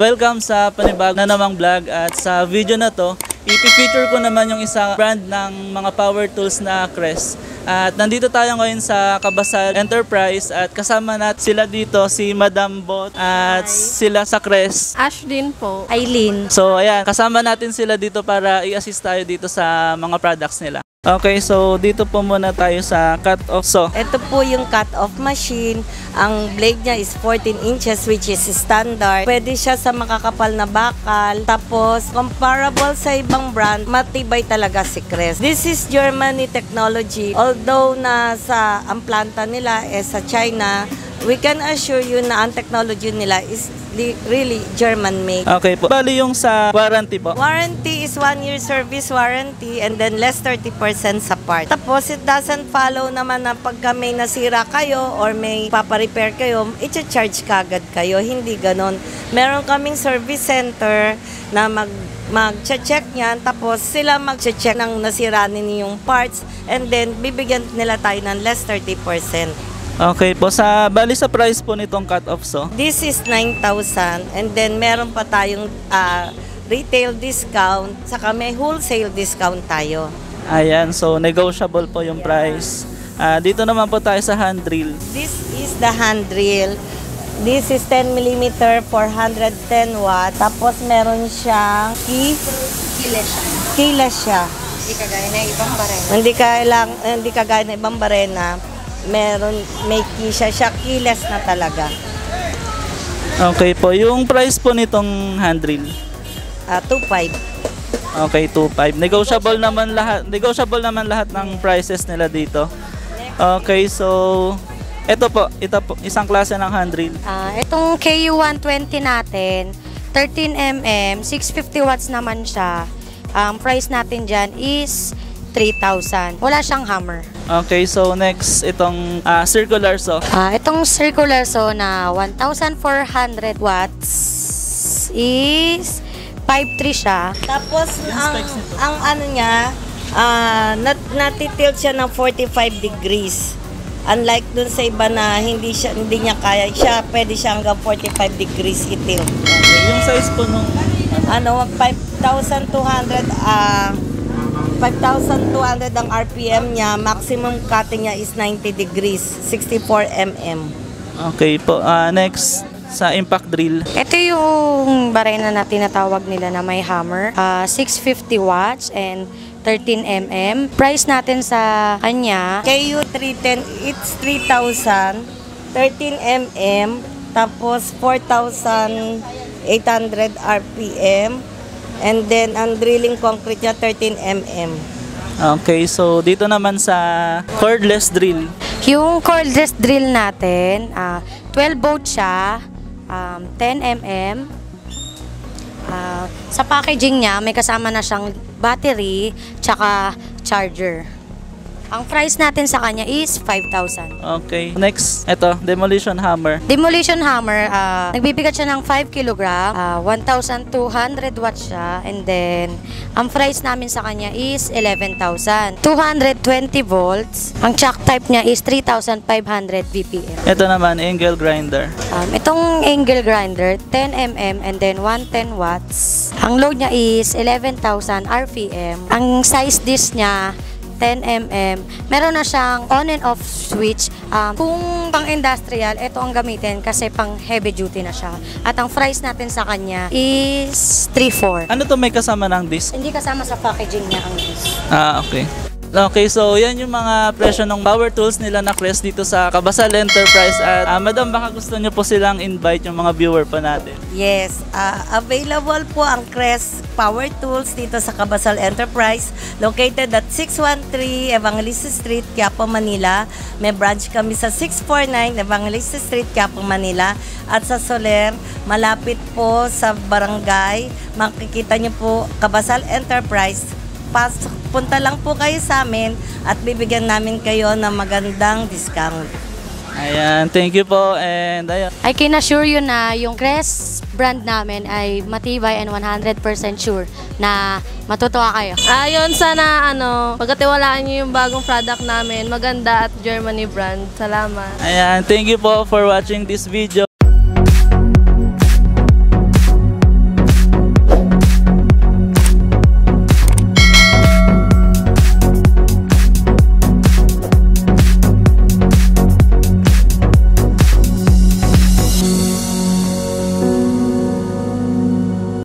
Welcome sa panibag na namang vlog at sa video na to, ipifeature ko naman yung isang brand ng mga power tools na Crest. At nandito tayo ngayon sa Kabasal Enterprise at kasama natin sila dito si Madam Bot at sila sa Crest. Ash din po. Eileen. So ayan, kasama natin sila dito para i-assist tayo dito sa mga products nila. Okay, so dito po muna tayo sa cut off saw. Ito po yung cut-off machine. Ang blade niya is 14 inches which is standard. Pwede siya sa makakapal na bakal. Tapos, comparable sa ibang brand, matibay talaga si Crest. This is Germany technology. Although nasa ang planta nila is sa China, we can assure you na ang technology nila is really German made. Okay po. Bali yung sa warranty po. Warranty is one year service warranty and then less 30% sa part. Tapos it doesn't follow naman na pagka may nasira kayo or may paparepair kayo, i-charge kagad kayo. Hindi ganon. Meron kaming service center na mag mag-check niyan tapos sila mag-check ng nasira ninyong parts and then bibigyan nila tayo ng less 30%. Okay po. Sa bali sa price po nitong cut off saw. This is 9,000 and then meron pa tayong ah, retail discount saka may wholesale discount tayo. Ayan, so negotiable po yung price. Ah, dito naman po tayo sa hand drill. This is the hand drill. This is 10 mm 410 watt. Tapos meron siyang key. Kile siya. Keyless siya. Hindi kagaya na ibang barena. Hindi kailang hindi kagaya ng ibang barena. Meron may key siya. Keyless na talaga. Okay po, yung price po nitong hand drill. Ah, 2.5. Okay, 2.5. Negotiable naman lahat. Negotiable naman lahat ng prices nila dito. Okay, so ito po, ito po, isang klase ng hand drill. Ah, itong KU120 natin, 13mm, 650 watts naman siya. Ang price natin dyan is 3,000. Wala siyang hammer. Okay, so next itong ah, circular saw. Ah, itong circular saw na 1,400 watts is 5.3 siya. Tapos ang ang ano niya, ah nat natitilt siya ng 45 degrees. Unlike dun sa iba na hindi siya hindi niya kaya, siya pwede siya hanggang 45 degrees i-tilt. Okay, yung size po nung Ano, 5,200 ah 5,200 ang RPM niya, maximum cutting niya is 90 degrees, 64 mm. Okay po, ah, next sa impact drill. Ito yung barena na tinatawag nila na may hammer. Ah, 650 watts and 13mm. Price natin sa kanya, KU 310, it's 3,000, 13 mm, tapos 4,800 RPM, and then ang drilling concrete niya 13 mm. Okay, so dito naman sa cordless drill. Yung cordless drill natin, ah, 12 volt siya, um, 10 mm. Ah, sa packaging niya, may kasama na siyang battery, tsaka charger. Ang price natin sa kanya is 5,000. Okay, next, ito, demolition hammer. Demolition hammer, ah, nagbibigat siya ng 5 kg, ah, 1,200 watts siya, and then, ang price namin sa kanya is 11,000. 220 volts, ang chuck type niya is 3,500 BPM. Ito naman, angle grinder. Um, itong angle grinder, 10 mm and then 110 watts. Ang load niya is 11,000 RPM. Ang size disk niya, 10 mm. Meron na siyang on and off switch. Um, kung pang industrial, ito ang gamitin kasi pang heavy duty na siya. At ang price natin sa kanya is 3,400. Ano to may kasama ng disc? Hindi kasama sa packaging niya ang disk. Ah, okay. Okay, so yan yung mga presyo ng power tools nila na Crest dito sa Kabasal Enterprise. At ah, madam, baka gusto nyo po silang invite yung mga viewer pa natin. Yes, ah, available po ang Crest Power Tools dito sa Kabasal Enterprise located at 613 Evangelista Street, Quiapo, Manila. May branch kami sa 649 Evangelista Street, Quiapo, Manila. At sa Soler, malapit po sa barangay. Makikita niyo po Kabasal Enterprise. Pas, punta lang po kayo sa amin at bibigyan namin kayo ng magandang discount. Ayan, thank you po. And ayan. I can assure you na yung Crest brand namin ay matibay and 100% sure na matutuwa kayo. Ayun, sana ano, pagkatiwalaan niyo yung bagong product namin. Maganda at Germany brand. Salamat. Ayan, thank you po for watching this video.